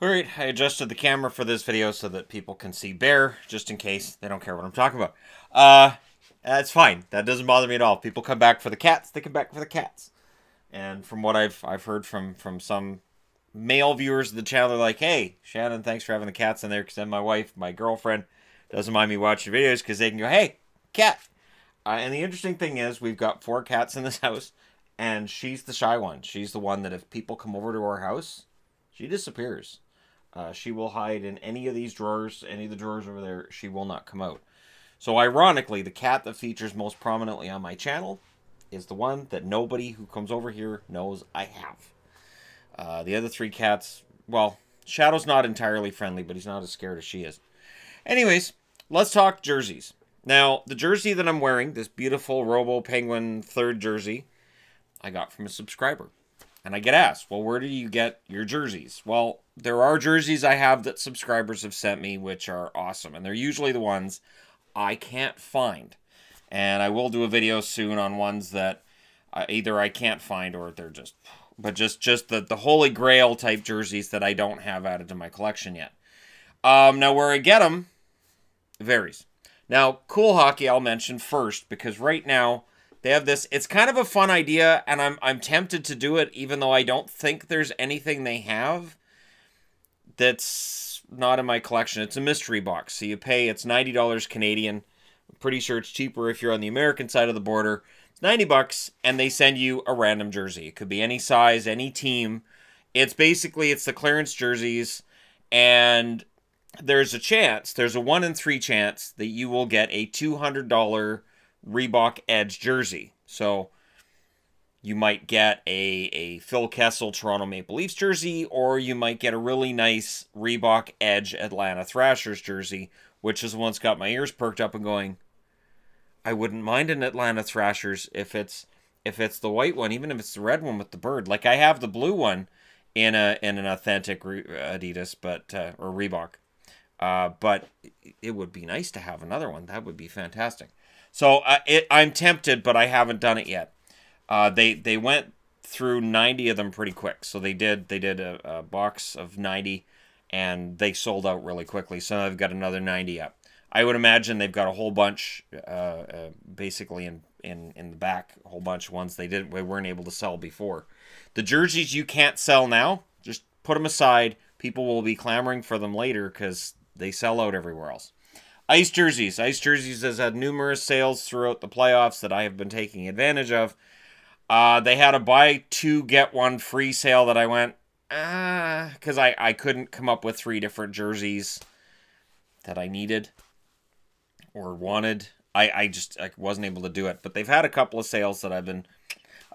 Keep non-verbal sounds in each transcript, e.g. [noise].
Alright, I adjusted the camera for this video so that people can see Bear, just in case they don't care what I'm talking about. Uh, that's fine. That doesn't bother me at all. People come back for the cats, they come back for the cats. And from what I've I've heard from from some male viewers of the channel, they're like, "Hey, Shannon, thanks for having the cats in there." Because then my wife, my girlfriend, doesn't mind me watching videos because they can go, "Hey, cat." Uh, and the interesting thing is, we've got four cats in this [laughs] house, and she's the shy one. She's the one that if people come over to our house, she disappears. Uh, she will hide in any of these drawers, any of the drawers over there. She will not come out. So, ironically, the cat that features most prominently on my channel is the one that nobody who comes over here knows I have. Uh, the other three cats, well, Shadow's not entirely friendly, but he's not as scared as she is. Anyways, let's talk jerseys. Now, the jersey that I'm wearing, this beautiful Robo Penguin third jersey, I got from a subscriber. And I get asked, well, where do you get your jerseys? Well, there are jerseys I have that subscribers have sent me, which are awesome. And they're usually the ones I can't find. And I will do a video soon on ones that uh, either I can't find or they're just, but just just the, the holy grail type jerseys that I don't have added to my collection yet. Um, now, where I get them varies. Now, Cool Hockey I'll mention first because right now they have this. It's kind of a fun idea, and I'm I'm tempted to do it, even though I don't think there's anything they have that's not in my collection. It's a mystery box, so you pay. It's ninety dollars Canadian. I'm pretty sure it's cheaper if you're on the American side of the border. It's ninety bucks, and they send you a random jersey. It could be any size, any team. It's basically it's the clearance jerseys, and there's a chance, there's a one in three chance that you will get a two hundred dollar Reebok Edge jersey. So you might get a, a Phil Kessel Toronto Maple Leafs jersey, or you might get a really nice Reebok Edge Atlanta Thrashers jersey, which is one's got my ears perked up and going, I wouldn't mind an Atlanta Thrashers if it's if it's the white one, even if it's the red one with the bird. Like I have the blue one in a in an authentic Adidas, but uh, or Reebok. Uh, but it would be nice to have another one. That would be fantastic. So uh, it, I'm tempted, but I haven't done it yet. Uh, they they went through 90 of them pretty quick. So they did they did a, a box of 90, and they sold out really quickly. So I've got another 90 up. I would imagine they've got a whole bunch, uh, uh, basically in, in in the back, a whole bunch of ones they didn't they weren't able to sell before. The jerseys you can't sell now. Just put them aside. People will be clamoring for them later because they sell out everywhere else. Ice jerseys. Ice jerseys has had numerous sales throughout the playoffs that I have been taking advantage of. Uh, they had a buy two get one free sale that I went ah because I I couldn't come up with three different jerseys that I needed or wanted. I I just I wasn't able to do it. But they've had a couple of sales that I've been.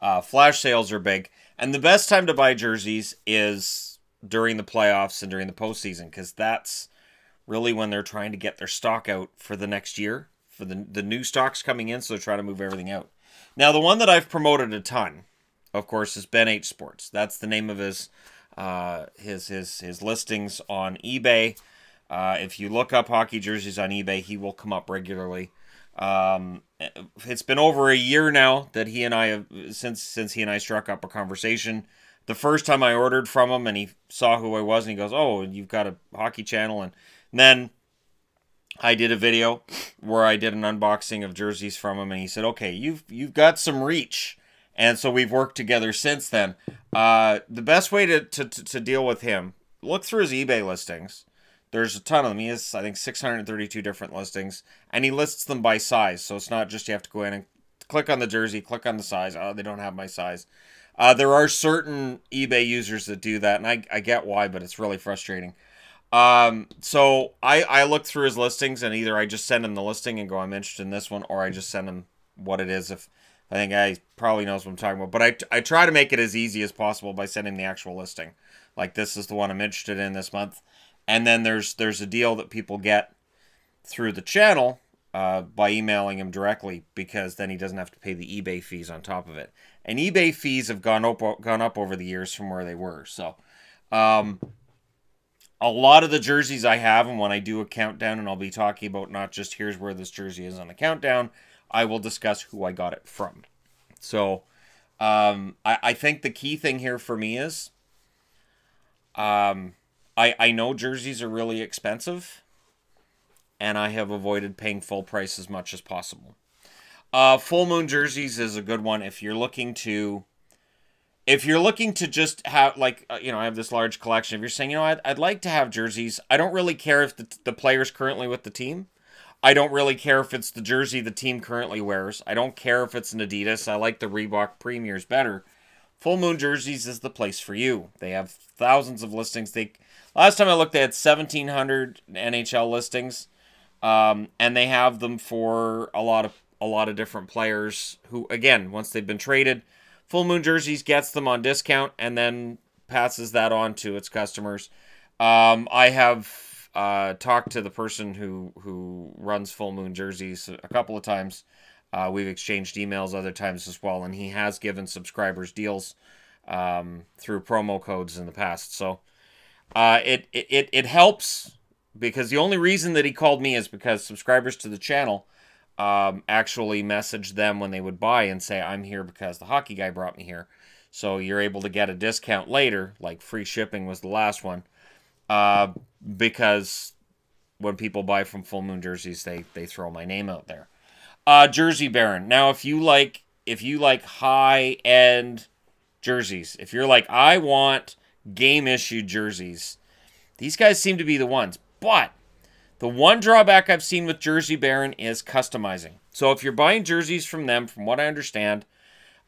Uh, flash sales are big, and the best time to buy jerseys is during the playoffs and during the postseason because that's really when they're trying to get their stock out for the next year, for the, the new stocks coming in, so they're trying to move everything out. Now, the one that I've promoted a ton, of course, is Ben H Sports. That's the name of his uh, his his his listings on eBay. Uh, if you look up hockey jerseys on eBay, he will come up regularly. Um, it's been over a year now that he and I have since since he and I struck up a conversation. The first time I ordered from him, and he saw who I was, and he goes, "Oh, you've got a hockey channel," and and then I did a video where I did an unboxing of jerseys from him, and he said, "Okay, you've you've got some reach." And so we've worked together since then. Uh, the best way to, to, to deal with him, look through his eBay listings. There's a ton of them. He has, I think, 632 different listings, and he lists them by size. So it's not just you have to go in and click on the jersey, click on the size. Oh, they don't have my size. Uh, there are certain eBay users that do that, and I, I get why, but it's really frustrating. Um, so I I look through his listings and either I just send him the listing and go I'm interested in this one, or I just send him what it is. If I think I probably knows what I'm talking about, but I I try to make it as easy as possible by sending the actual listing. Like this is the one I'm interested in this month, and then there's there's a deal that people get through the channel uh, by emailing him directly because then he doesn't have to pay the eBay fees on top of it. And eBay fees have gone up gone up over the years from where they were. So. Um, a lot of the jerseys I have, and when I do a countdown, and I'll be talking about not just here's where this jersey is on the countdown, I will discuss who I got it from. So, um, I, I think the key thing here for me is, um, I, I know jerseys are really expensive, and I have avoided paying full price as much as possible. Uh, full moon jerseys is a good one if you're looking to if you're looking to just have like uh, you know i have this large collection if you're saying you know I'd, I'd like to have jerseys i don't really care if the, the player's currently with the team. I don't really care if it's the jersey the team currently wears. I don't care if it's an adidas. I like the reebok premiers better. Full moon jerseys is the place for you. They have thousands of listings. They last time i looked they had 1700 nhl listings um, and they have them for a lot of a lot of different players who again once they've been traded Full Moon Jerseys gets them on discount and then passes that on to its customers. Um, I have uh, talked to the person who who runs Full Moon Jerseys a couple of times. Uh, we've exchanged emails other times as well, and he has given subscribers deals um, through promo codes in the past. So uh, it, it it helps because the only reason that he called me is because subscribers to the channel um, actually message them when they would buy and say, I'm here because the hockey guy brought me here. So you're able to get a discount later, like free shipping was the last one, uh, because when people buy from Full Moon jerseys, they they throw my name out there. Uh, Jersey Baron. Now, if you like, if you like high end jerseys, if you're like, I want game issued jerseys, these guys seem to be the ones. But the one drawback I've seen with Jersey Baron is customizing. So if you're buying jerseys from them, from what I understand,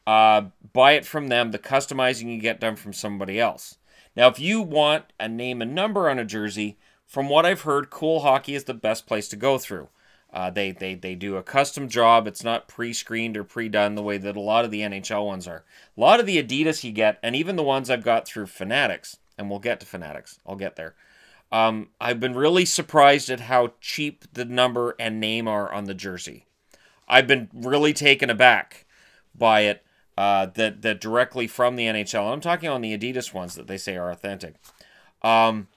uh, buy it from them. The customizing you get done from somebody else. Now, if you want a name and number on a jersey, from what I've heard, Cool Hockey is the best place to go through. Uh, they, they, they do a custom job. It's not pre-screened or pre-done the way that a lot of the NHL ones are. A lot of the Adidas you get, and even the ones I've got through Fanatics, and we'll get to Fanatics. I'll get there. Um, I've been really surprised at how cheap the number and name are on the jersey. I've been really taken aback by it. Uh, that that directly from the NHL. I'm talking on the Adidas ones that they say are authentic. Um,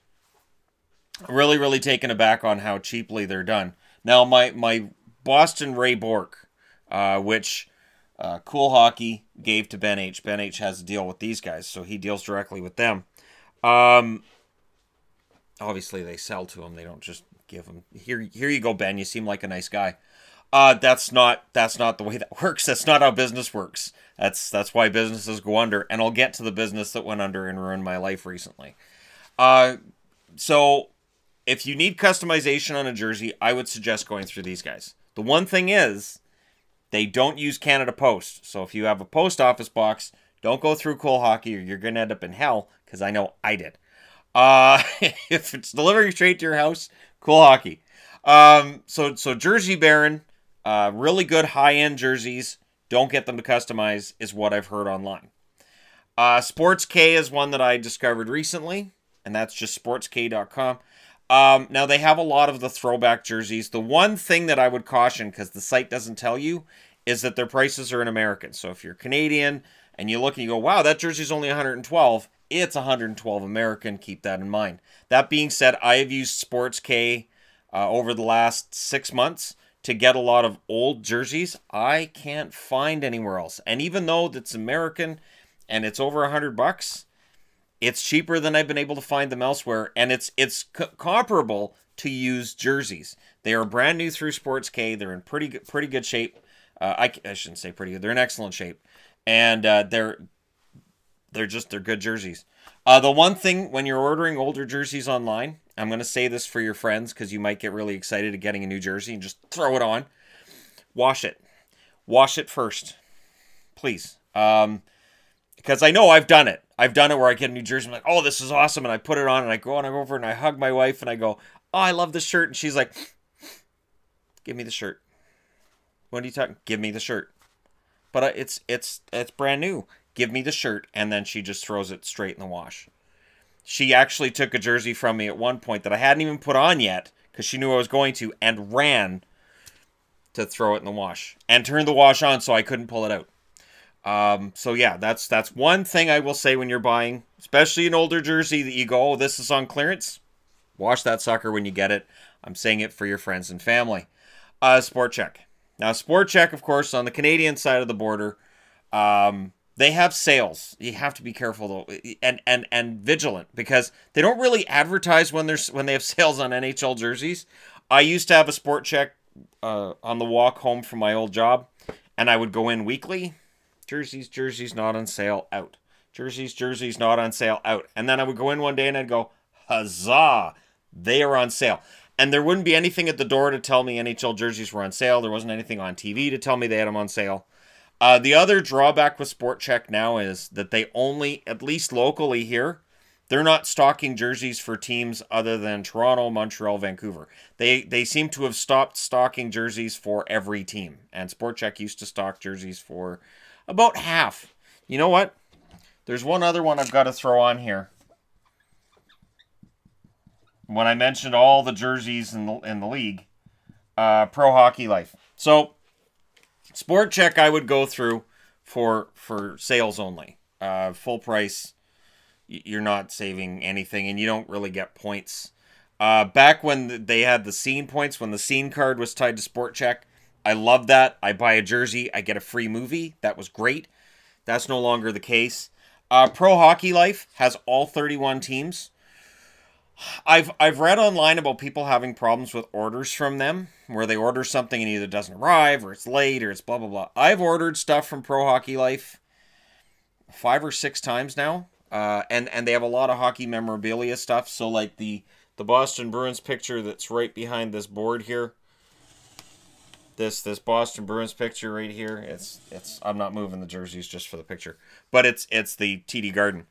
really, really taken aback on how cheaply they're done. Now, my my Boston Ray Bourque, uh, which uh, Cool Hockey gave to Ben H. Ben H. has a deal with these guys, so he deals directly with them. Um, obviously they sell to him. They don't just give him here. Here you go, Ben. You seem like a nice guy. Uh, that's not that's not the way that [laughs] works. That's not how business works. That's that's why businesses go under. And I'll get to the business that went under and ruined my life recently. Uh, so if you need customization on a jersey, I would suggest going through these guys. The one thing is, they don't use Canada Post. So if you have a post office box, don't go through Cool Hockey or you're gonna end up in hell. Because I know I did. Uh, [laughs] if it's delivering straight to your house, cool hockey. Um, so so Jersey Baron, uh, really good high end jerseys. Don't get them to customize, is what I've heard online. Uh, Sports K is one that I discovered recently, and that's just sportsk.com. Um, now they have a lot of the throwback jerseys. The one thing that I would caution, because the site doesn't tell you, is that their prices are in American. So if you're Canadian and you look and you go, "Wow, that jersey's only 112," It's 112 American. Keep that in mind. That being said, I have used Sports K uh, over the last six months to get a lot of old jerseys. I can't find anywhere else. And even though it's American and it's over 100 bucks, it's cheaper than I've been able to find them elsewhere. And it's it's comparable to used jerseys. They are brand new through Sports K. They're in pretty good, pretty good shape. Uh, I, I shouldn't say pretty good. They're in excellent shape, and uh, they're they're just they're good jerseys. Uh, the one thing when you're ordering older jerseys online, I'm going to say this for your friends because you might get really excited at getting a new jersey and just throw it on. Wash it. Wash it first, please. Um, because I know I've done it. I've done it where I get a new jersey. I'm like, oh, this is awesome, and I put it on, and I go and I go over and I hug my wife, and I go, oh, I love this shirt, and she's like, give me the shirt. What are you talking? Give me the shirt. But uh, it's it's it's brand new give me the shirt, and then she just throws it straight in the wash. She actually took a jersey from me at one point that I hadn't even put on yet because she knew I was going to and ran to throw it in the wash and turned the wash on so I couldn't pull it out. Um, so yeah, that's that's one thing I will say when you're buying, especially an older jersey that you go, oh, this is on clearance. Wash that sucker when you get it. I'm saying it for your friends and family. Uh, Sport Chek. Now, Sport Chek, of course, on the Canadian side of the border, um, they have sales. You have to be careful though, and and and vigilant because they don't really advertise when there's when they have [laughs] sales on NHL jerseys. I used to have a Sport Chek uh, on the walk home from my old job, and I would go in weekly. Jerseys, jerseys not on sale, out. Jerseys, jerseys not on sale, out. And then I would go in one day and I'd go, huzzah, they are on sale. And there wouldn't be anything at the door to tell me NHL jerseys were on sale. There wasn't anything on TV to tell me they had them on sale. Uh, the other drawback with Sport Chek now is that they only, at least locally here, they're not stocking jerseys for teams other than Toronto, Montreal, Vancouver. They they seem to have stopped stocking jerseys for every team. And Sport Chek used to stock jerseys for about half. You know what? There's one other one I've got to throw on here. When I mentioned all the jerseys in the in the league, uh, Pro Hockey Life. So, Sport Chek I would go through for for sales only, uh, full price you're not saving anything and you don't really get points. Uh, back when they had the scene points, when the scene card was tied to Sport Chek, I love that. I buy a jersey, I get a free movie. That was great. That's no longer the case. Uh, Pro Hockey Life has all 31 teams. I've I've read online about people having problems with orders from them, where they order something and either doesn't arrive or it's late or it's blah blah blah. I've ordered stuff from Pro Hockey Life five or six times now uh, and and they have a lot of hockey memorabilia stuff. So like the the Boston Bruins picture that's right behind this board here. This this Boston Bruins picture right here. It's it's I'm not moving the jerseys just for the picture, but it's it's the TD Garden.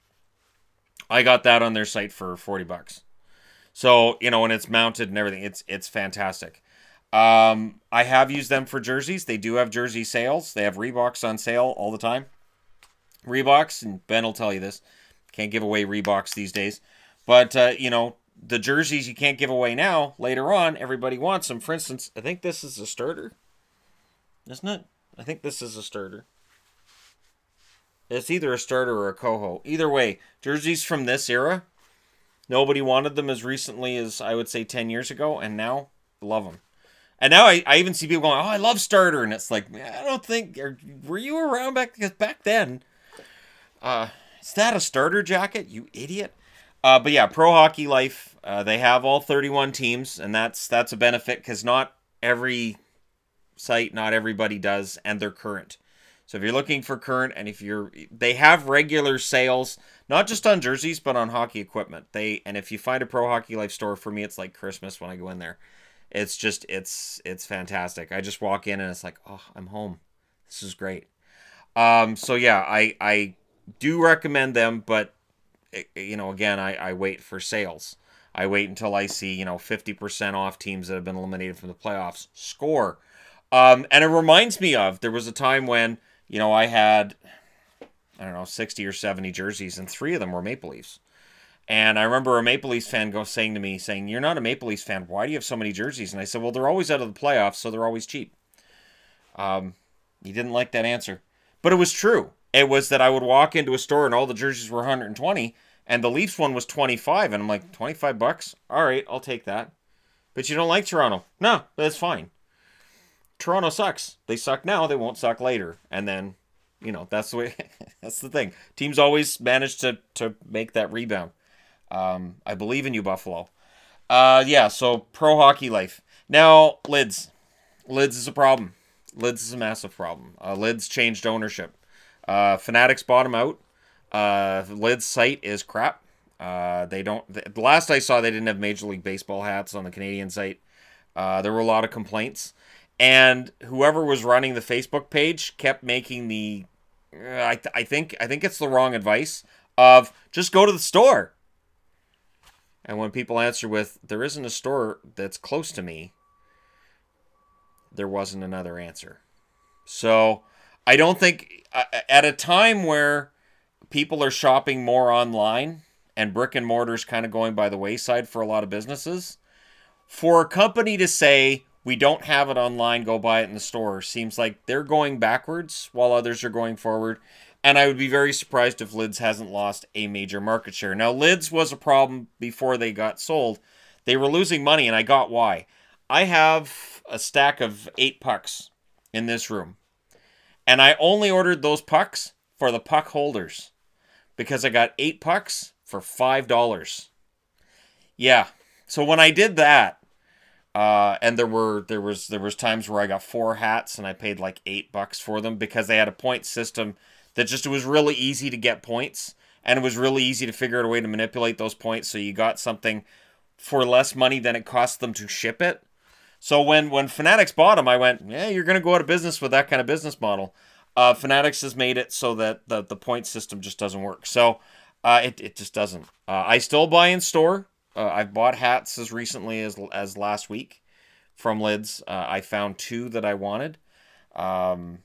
I got that on their site for forty bucks. So you know, and it's mounted and everything. It's it's fantastic. Um, I have used them for jerseys. They do have jersey sales. They have Reeboks on sale all the time. Reeboks, and Ben will tell you this. Can't give away Reeboks these days. But, uh, you know, the jerseys you can't give away now, later on, everybody wants them. For instance, I think this is a starter. Isn't it? I think this is a starter. It's either a starter or a Koho. Either way, jerseys from this era, nobody wanted them as recently as I would say 10 years ago, and now love them. And now I, I even see people going, "Oh, I love starter," and it's like, I don't think were you around back because back then, uh, is that a starter jacket, you idiot? Uh, but yeah, Pro Hockey Life, uh, they have all 31 teams, and that's that's a benefit because not every site, not everybody does, and they're current. So if you're looking for current, and if you're, they have regular sales, not just on jerseys, but on hockey equipment. They and if you find a Pro Hockey Life store, for me, it's like Christmas when I go in there. It's just, it's it's fantastic. I just walk in and it's like, oh, I'm home. This is great. Um, so yeah, I I do recommend them, but eh, eh, you know, again, I, I wait for sales. I wait until I see, you know, 50% off teams that have been eliminated from the playoffs score. Um, and it reminds me of there was a time when, you know, I had, I don't know, 60 or 70 jerseys, and three of them were Maple Leafs. And I remember a Maple Leafs fan go saying to me, saying, You're not a Maple Leafs fan. Why do you have so many jerseys? And I said, Well, they're always out of the playoffs, so they're always cheap. Um, he didn't like that answer. But it was true. It was that I would walk into a store and all the jerseys were 120 and the Leafs one was 25 and I'm like 25 bucks? All right, I'll take that. But you don't like Toronto? No, that's fine. Toronto sucks. They suck now, they won't suck later. And then, you know, that's the way [laughs] that's the thing. Teams always manage to to make that rebound. Um, I believe in you, Buffalo. Uh, yeah, so pro hockey life. Now, lids. Lids is a problem. Lids is a massive problem. Uh, lids changed ownership. Uh, Fanatics bottom out. Uh, Lid's site is crap. Uh, they don't. The last I saw, they didn't have Major League Baseball hats on the Canadian site. Uh, there were a lot of complaints, and whoever was running the Facebook page kept making the. Uh, I, th- I think I think it's the wrong advice of just go to the store. And when people answer with "There isn't a store that's close to me," there wasn't another answer. So I don't think uh, at a time where people are shopping more online and brick and mortars kind of going by the wayside for a lot of businesses, for a company to say we don't have it online, go buy it in the store seems like they're going backwards while others are going forward. And I would be very surprised if Lids hasn't lost a major market share. Now, Lids was a problem before they got sold. They were losing money, and I got why. I have a stack of eight pucks in this room and I only ordered those pucks for the puck holders because I got eight pucks for $5. Yeah. So when I did that, uh, and there were there was there was times where I got four hats and I paid like eight bucks for them because they had a point system that just it was really easy to get points and it was really easy to figure out a way to manipulate those points so you got something for less money than it cost them to ship it. So when when Fanatics bought them, I went, yeah, you're gonna go out of business with that kind of business model. Uh, Fanatics has made it so that the the point system just doesn't work. So uh, it it just doesn't. Uh, I still buy in store. Uh, I've bought hats as recently as as last week from Lids. Uh, I found two that I wanted. Um,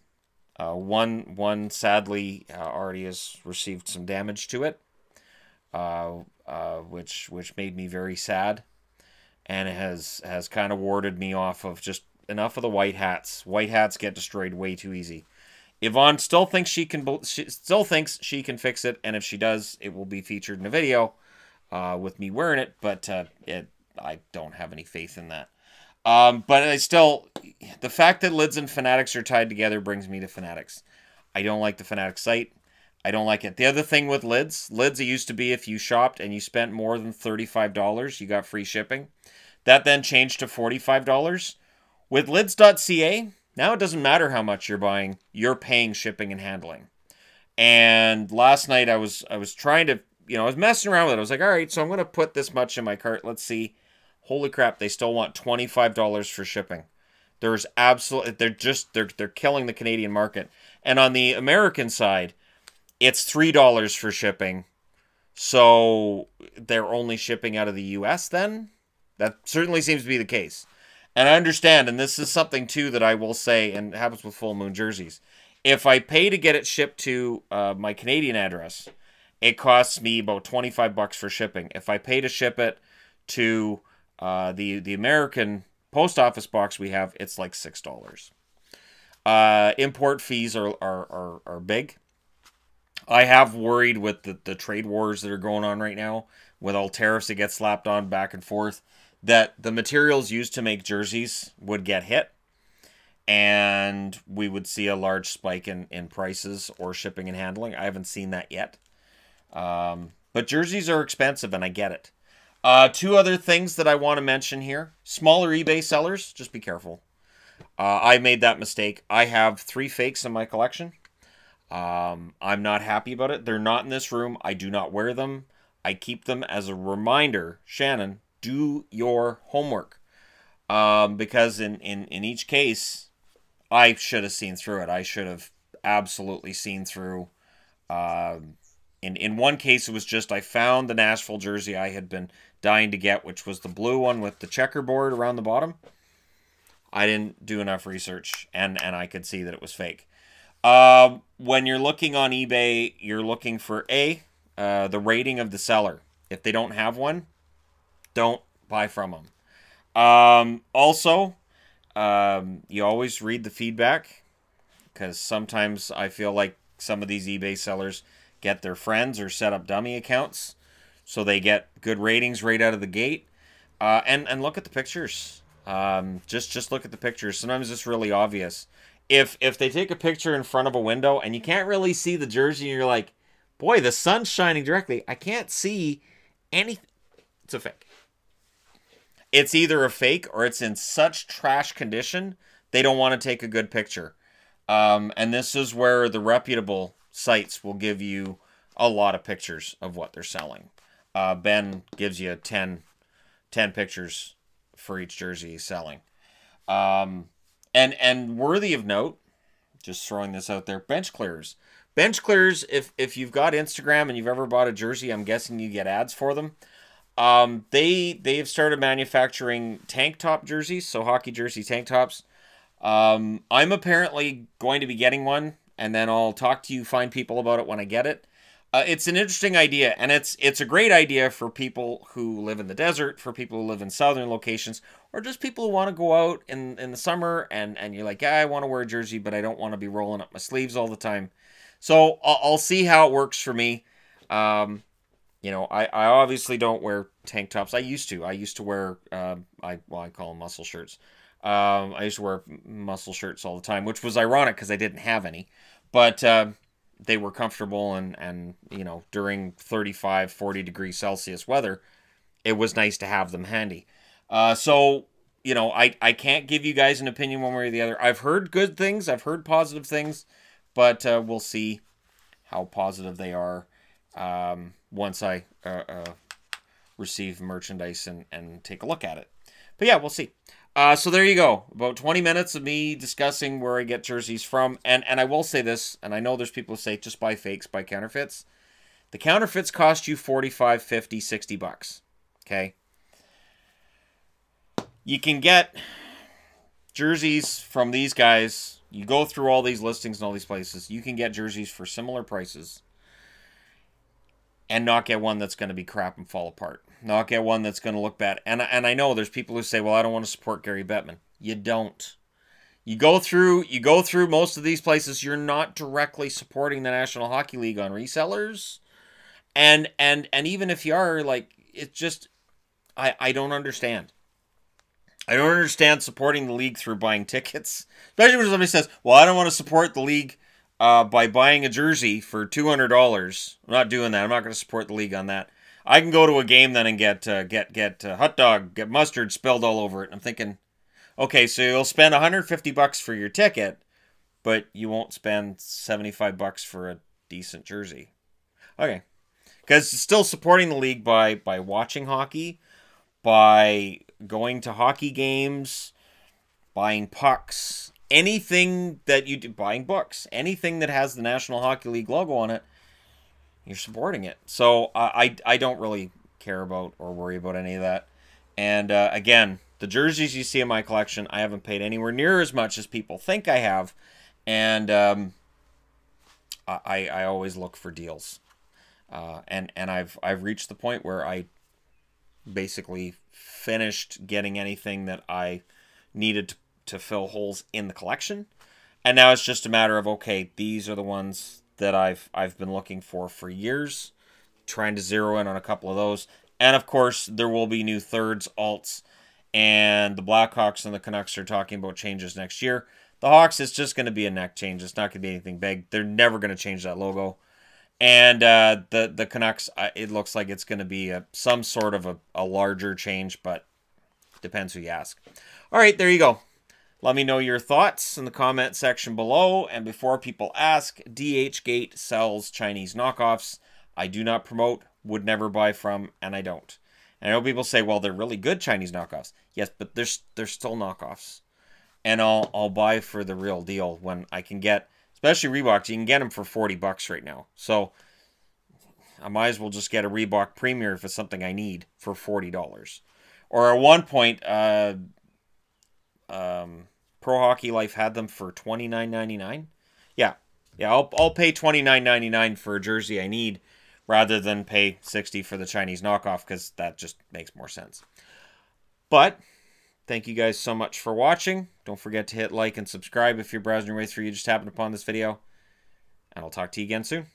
uh, one one sadly uh, already has received some damage to it, uh, uh, which which made me very sad, and it has has kind of warded me off of just enough of the white hats. White hats get destroyed way too easy. Yvonne still thinks she can she still thinks she can fix it, and if she does, it will be featured in a video uh, with me wearing it, but uh, it, I don't have any faith in that. Um, but I still, the fact that Lids and Fanatics are tied together brings me to Fanatics. I don't like the Fanatics site. I don't like it. The other thing with Lids, Lids, it used to be if you shopped and you spent more than $35, you got free shipping. That then changed to $45. With lids.ca, now it doesn't matter how much you're buying, you're paying shipping and handling. And last night I was I was trying to you know, I was messing around with it. I was like, all right, so I'm going to put this much in my cart. Let's see. Holy crap, they still want $25 for shipping. There's absolutely, they're just, they're, they're killing the Canadian market. And on the American side, it's $3 for shipping. So they're only shipping out of the US then? That certainly seems to be the case. And I understand, and this is something too that I will say, and happens with full moon jerseys. If I pay to get it shipped to uh, my Canadian address, it costs me about 25 bucks for shipping. If I pay to ship it to uh, the the American post office box we have, it's like six dollars. Uh, import fees are, are, are, are big. I have worried with the, the trade wars that are going on right now, with all tariffs that get slapped on back and forth, that the materials used to make jerseys would get hit and we would see a large spike in, in prices or shipping and handling. I haven't seen that yet. Um, but jerseys are expensive, and I get it. Uh, two other things that I want to mention here. Smaller eBay sellers, just be careful. Uh, I made that mistake. I have three fakes in my collection. Um, I'm not happy about it. They're not in this room. I do not wear them. I keep them as a reminder. Shannon, do your homework. Um, because in, in, in each case, I should have seen through it. I should have absolutely seen through um, in in one case, it was just I found the Nashville jersey I had been dying to get, which was the blue one with the checkerboard around the bottom. I didn't do enough research, and and I could see that it was fake. Uh, when you're looking on eBay, you're looking for a uh, the rating of the seller. If they don't have one, don't buy from them. Um, also, um, you always read the feedback because sometimes I feel like some of these eBay sellers get their friends or set up dummy accounts so they get good ratings right out of the gate. Uh, and and look at the pictures. Um, just just look at the pictures. Sometimes it's really obvious. If if they take a picture in front of a window and you can't really see the jersey, and you're like, boy, the sun's shining directly. I can't see anything. It's a fake. It's either a fake or it's in such trash condition they don't want to take a good picture. Um, and this is where the reputable sites will give you a lot of pictures of what they're selling. Uh, ben gives you 10, 10 pictures for each jersey he's selling. Um, and and worthy of note, just throwing this out there, bench clears. Bench clears, if if you've got Instagram and you've ever bought a jersey, I'm guessing you get ads for them. Um, they they've started manufacturing tank top jerseys, so hockey jersey tank tops. Um, I'm apparently going to be getting one and then I'll talk to you, find people about it when I get it. Uh, it's an interesting idea, and it's it's a great idea for people who live in the desert, for people who live in southern locations, or just people who want to go out in, in the summer and, and you're like, yeah, I want to wear a jersey, but I don't want to be rolling up my sleeves all the time. So I'll, I'll see how it works for me. Um, you know, I, I obviously don't wear tank tops. I used to. I used to wear, uh, I well, I call them muscle shirts. Um, I used to wear muscle shirts all the time, which was ironic because I didn't have any. But uh, they were comfortable and and you know during 35 40 degrees celsius weather it was nice to have them handy. Uh, so you know I, I can't give you guys an opinion one way or the other. I've heard good things i've heard positive things but uh, we'll see how positive they are um, once i uh, uh receive merchandise and, and take a look at it. But yeah we'll see uh, so there you go. About 20 minutes of me discussing where I get jerseys from. And, and I will say this, and I know there's people who say just buy fakes, buy counterfeits. The counterfeits cost you 45, 50, 60 bucks. Okay? You can get jerseys from these guys. You go through all these listings and all these places. You can get jerseys for similar prices and not get one that's going to be crap and fall apart. Not get one that's going to look bad. And and I know there's people who say, "Well, I don't want to support Gary Bettman." You don't. You go through you go through most of these places. You're not directly supporting the National Hockey League on resellers, and and and even if you are, like it's just, I I don't understand. I don't understand supporting the league through buying tickets, especially when somebody says, "Well, I don't want to support the league uh, by buying a jersey for two hundred dollars." I'm not doing that. I'm not going to support the league on that. I can go to a game then and get uh, get get uh, hot dog, get mustard spilled all over it. I'm thinking, okay, so you'll spend 150 bucks for your ticket, but you won't spend 75 bucks for a decent jersey. Okay, because still supporting the league by by watching hockey, by going to hockey games, buying pucks, anything that you do, buying books, anything that has the National Hockey League logo on it you're supporting it. So uh, I I don't really care about or worry about any of that. And uh, again, the jerseys you see in my collection, I haven't paid anywhere near as much as people think I have, and um, I I always look for deals. Uh, and and I've I've reached the point where I basically finished getting anything that I needed to, to fill holes in the collection, and now it's just a matter of okay, these are the ones that I've I've been looking for for years, trying to zero in on a couple of those. And of course, there will be new thirds, alts, and the Blackhawks and the Canucks are talking about changes next year. The Hawks, it's just going to be a neck change. It's not going to be anything big. They're never going to change that logo. And uh, the the Canucks, it looks like it's going to be a, some sort of a, a larger change, but depends who you ask. All right, there you go. Let me know your thoughts in the comment section below. And before people ask, DHgate sells Chinese knockoffs. I do not promote, would never buy from, and I don't. And I know people say, well, they're really good Chinese knockoffs. Yes, but they're, they're still knockoffs. And I'll, I'll buy for the real deal when I can get, especially Reeboks, you can get them for 40 bucks right now. So I might as well just get a Reebok Premier if it's something I need for $40. Or at one point, uh, um, Pro Hockey Life had them for twenty nine ninety nine. Yeah, yeah, I'll I'll pay twenty nine ninety nine for a jersey I need, rather than pay sixty for the Chinese knockoff because that just makes more sense. But thank you guys so much for watching. Don't forget to hit like and subscribe if you're browsing your way through. You just happened upon this video, and I'll talk to you again soon.